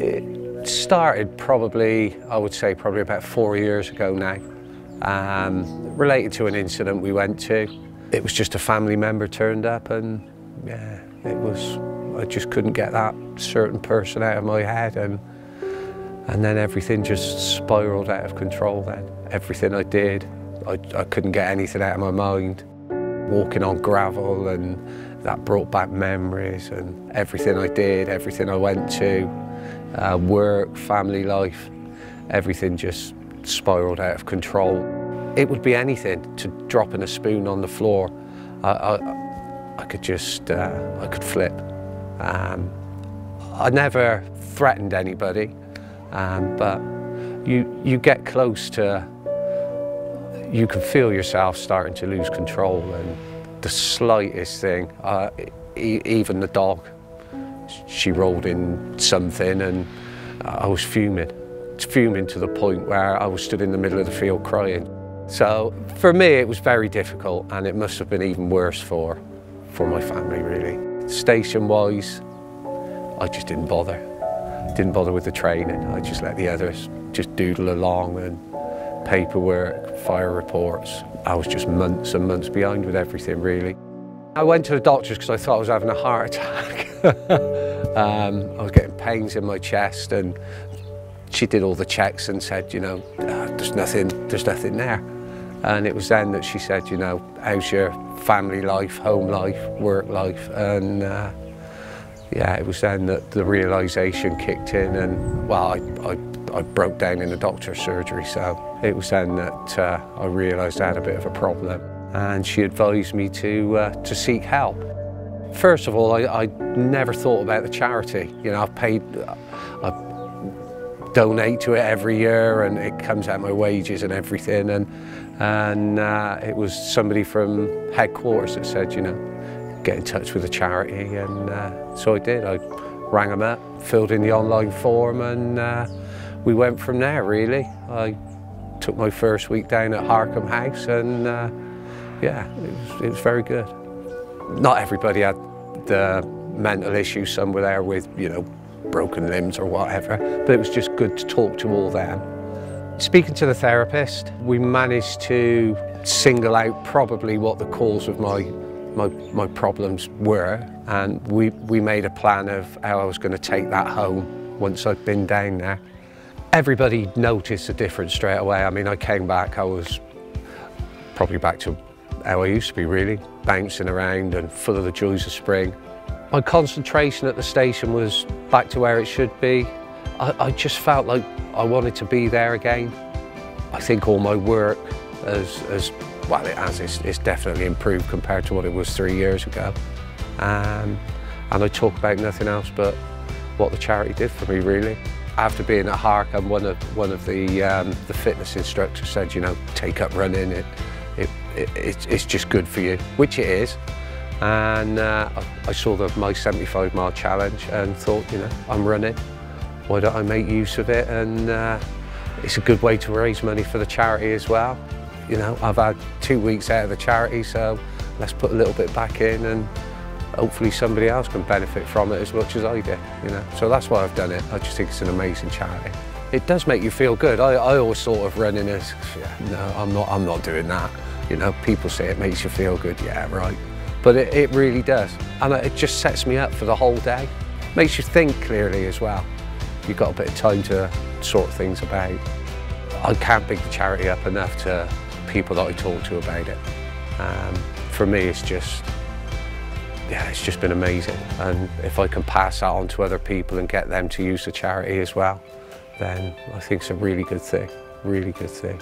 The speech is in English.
It started probably, I would say, probably about four years ago now, um, related to an incident we went to. It was just a family member turned up and yeah, it was, I just couldn't get that certain person out of my head and and then everything just spiraled out of control then. Everything I did, I, I couldn't get anything out of my mind. Walking on gravel and that brought back memories and everything I did, everything I went to, uh, work, family life, everything just spiraled out of control. It would be anything, to dropping a spoon on the floor. I, I, I could just, uh, I could flip. Um, I never threatened anybody. Um, but you, you get close to, you can feel yourself starting to lose control and the slightest thing, uh, e even the dog, she rolled in something and I was fuming. Fuming to the point where I was stood in the middle of the field crying. So for me it was very difficult and it must have been even worse for, for my family really. Station wise, I just didn't bother. Didn't bother with the training. I just let the others just doodle along and paperwork, fire reports. I was just months and months behind with everything, really. I went to the doctors because I thought I was having a heart attack. um, I was getting pains in my chest and she did all the checks and said, you know, uh, there's nothing, there's nothing there. And it was then that she said, you know, how's your family life, home life, work life? And uh, yeah, it was then that the realisation kicked in and, well, I, I, I, broke down in the doctor's surgery, so it was then that uh, I realised I had a bit of a problem and she advised me to, uh, to seek help. First of all, I, I, never thought about the charity. You know, I've paid, I donate to it every year and it comes out my wages and everything and, and uh, it was somebody from headquarters that said, you know, get in touch with the charity and uh, so I did. I rang them up, filled in the online form and uh, we went from there really. I took my first week down at Harcombe House and uh, yeah, it was, it was very good. Not everybody had the mental issues, some were there with, you know, broken limbs or whatever, but it was just good to talk to all them. Speaking to the therapist, we managed to single out probably what the cause of my my, my problems were and we, we made a plan of how I was going to take that home once I'd been down there. Everybody noticed a difference straight away. I mean, I came back, I was probably back to how I used to be really, bouncing around and full of the joys of spring. My concentration at the station was back to where it should be. I, I just felt like I wanted to be there again. I think all my work has, has well, it has. It's, it's, definitely improved compared to what it was three years ago. Um, and I talk about nothing else but what the charity did for me, really. After being at Harcombe, one of one of the um, the fitness instructors said, you know, take up running. It, it, it it's, just good for you, which it is. And uh, I saw the my 75 mile challenge and thought, you know, I'm running. Why don't I make use of it? And uh, it's a good way to raise money for the charity as well. You know, I've had two weeks out of the charity, so let's put a little bit back in and hopefully somebody else can benefit from it as much as I did, you know. So that's why I've done it. I just think it's an amazing charity. It does make you feel good. I, I always thought of running as, yeah, no, I'm not, I'm not doing that. You know, people say it makes you feel good, yeah, right. But it, it really does. And it just sets me up for the whole day. Makes you think clearly as well. You've got a bit of time to sort things about. I can't big the charity up enough to people that I talk to about it. Um, for me, it's just, yeah, it's just been amazing. And if I can pass that on to other people and get them to use the charity as well, then I think it's a really good thing, really good thing.